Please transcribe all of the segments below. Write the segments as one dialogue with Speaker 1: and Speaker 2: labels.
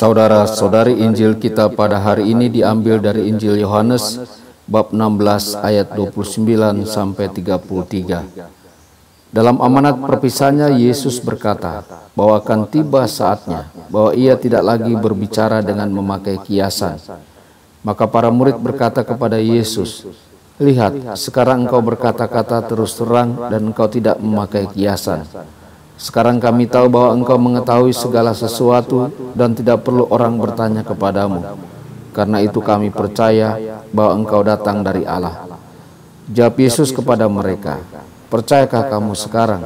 Speaker 1: Saudara-saudari Injil kita pada hari ini diambil dari Injil Yohanes bab 16 ayat 29 sampai 33. Dalam amanat perpisahannya Yesus berkata bahwa akan tiba saatnya bahwa ia tidak lagi berbicara dengan memakai kiasan. Maka para murid berkata kepada Yesus, Lihat, sekarang engkau berkata-kata terus terang dan engkau tidak memakai kiasan. Sekarang kami tahu bahwa engkau mengetahui segala sesuatu dan tidak perlu orang bertanya kepadamu. Karena itu kami percaya bahwa engkau datang dari Allah. Jawab Yesus kepada mereka, Percayakah kamu sekarang?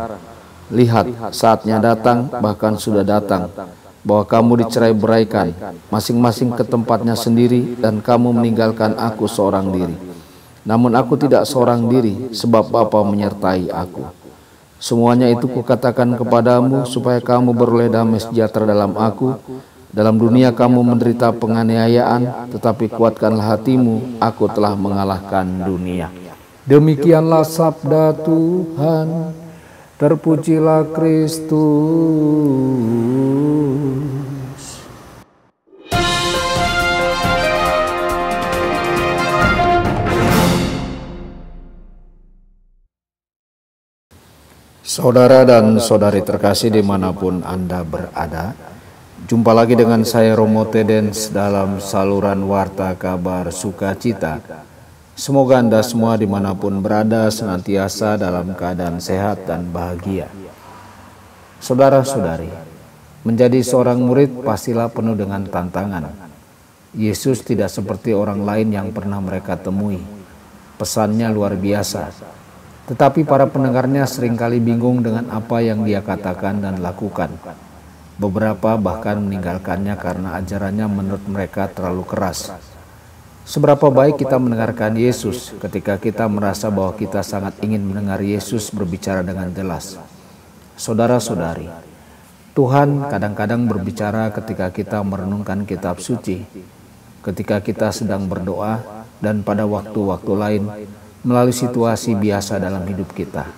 Speaker 1: Lihat, saatnya datang, bahkan sudah datang, bahwa kamu dicerai beraikan, masing-masing ke tempatnya sendiri, dan kamu meninggalkan aku seorang diri. Namun aku tidak seorang diri, sebab Bapa menyertai aku. Semuanya itu kukatakan kepadamu supaya kamu beroleh damai sejahtera dalam aku. Dalam dunia kamu menderita penganiayaan, tetapi kuatkanlah hatimu, aku telah mengalahkan dunia.
Speaker 2: Demikianlah sabda Tuhan, terpujilah Kristus.
Speaker 1: Saudara dan saudari terkasih di mana pun Anda berada, jumpa lagi dengan saya Romo Tedens dalam saluran Warta Kabar Sukacita. Semoga Anda semua di mana pun berada senantiasa dalam keadaan sehat dan bahagia. Saudara-saudari, menjadi seorang murid pastilah penuh dengan tantangan. Yesus tidak seperti orang lain yang pernah mereka temui. Pesannya luar biasa, tetapi para pendengarnya sering kali bingung dengan apa yang dia katakan dan lakukan. Beberapa bahkan meninggalkannya karena ajarannya menurut mereka terlalu keras. Seberapa baik kita mendengarkan Yesus ketika kita merasa bahwa kita sangat ingin mendengar Yesus berbicara dengan jelas. Saudara-saudari, Tuhan kadang-kadang berbicara ketika kita merenungkan kitab suci, ketika kita sedang berdoa, dan pada waktu-waktu lain melalui situasi biasa dalam hidup kita.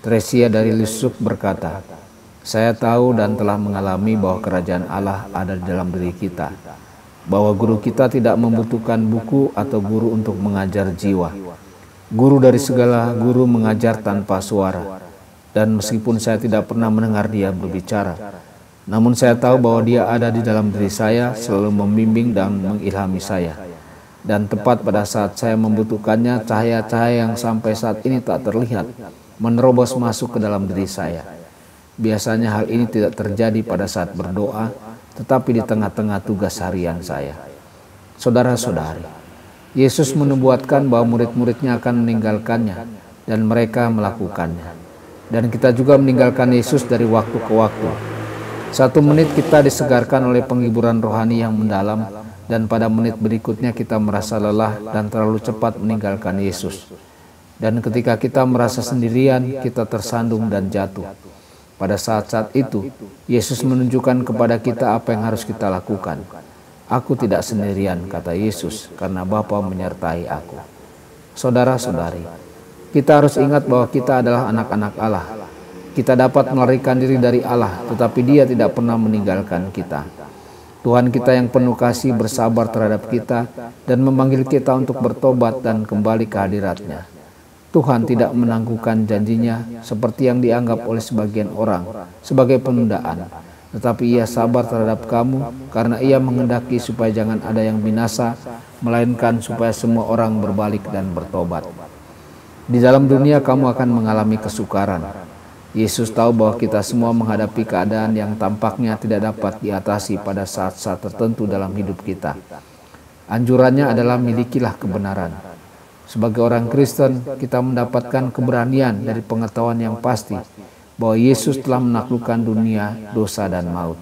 Speaker 1: Tresia dari Lusuk berkata, saya tahu dan telah mengalami bahwa kerajaan Allah ada di dalam diri kita, bahwa guru kita tidak membutuhkan buku atau guru untuk mengajar jiwa. Guru dari segala guru mengajar tanpa suara, dan meskipun saya tidak pernah mendengar dia berbicara, namun saya tahu bahwa dia ada di dalam diri saya, selalu membimbing dan mengilhami saya dan tepat pada saat saya membutuhkannya, cahaya-cahaya yang sampai saat ini tak terlihat menerobos masuk ke dalam diri saya. Biasanya hal ini tidak terjadi pada saat berdoa, tetapi di tengah-tengah tugas harian saya. Saudara-saudari, Yesus menubuatkan bahwa murid-muridnya akan meninggalkannya dan mereka melakukannya. Dan kita juga meninggalkan Yesus dari waktu ke waktu. Satu menit kita disegarkan oleh penghiburan rohani yang mendalam, dan pada menit berikutnya kita merasa lelah dan terlalu cepat meninggalkan Yesus. Dan ketika kita merasa sendirian, kita tersandung dan jatuh. Pada saat-saat itu, Yesus menunjukkan kepada kita apa yang harus kita lakukan. Aku tidak sendirian, kata Yesus, karena Bapa menyertai aku. Saudara-saudari, kita harus ingat bahwa kita adalah anak-anak Allah. Kita dapat melarikan diri dari Allah, tetapi Dia tidak pernah meninggalkan kita. Tuhan kita yang penuh kasih bersabar terhadap kita dan memanggil kita untuk bertobat dan kembali ke hadiratnya. Tuhan tidak menangguhkan janjinya seperti yang dianggap oleh sebagian orang sebagai penundaan. Tetapi ia sabar terhadap kamu karena ia mengendaki supaya jangan ada yang binasa, melainkan supaya semua orang berbalik dan bertobat. Di dalam dunia kamu akan mengalami kesukaran, Yesus tahu bahwa kita semua menghadapi keadaan yang tampaknya tidak dapat diatasi pada saat-saat tertentu dalam hidup kita. Anjurannya adalah milikilah kebenaran. Sebagai orang Kristen, kita mendapatkan keberanian dari pengetahuan yang pasti bahwa Yesus telah menaklukkan dunia, dosa, dan maut.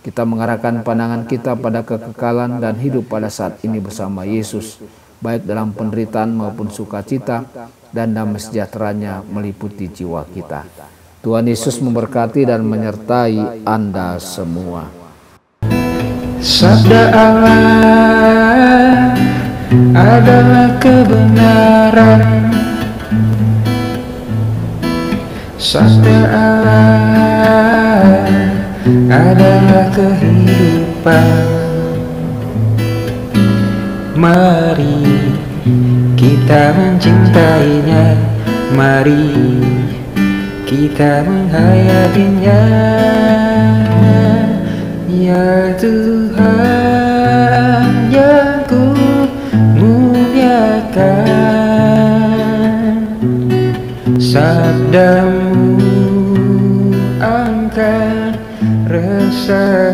Speaker 1: Kita mengarahkan pandangan kita pada kekekalan dan hidup pada saat ini bersama Yesus, baik dalam penderitaan maupun sukacita, dan damai sejahteranya meliputi jiwa kita. Tuhan Yesus memberkati dan menyertai Anda semua.
Speaker 2: Sabda Allah adalah kebenaran. Sabda Allah adalah kehidupan. Mari kita mencintainya Mari kita menghayatinya. Ya Tuhan yang ku muliakan. Sabdamu angkat resahku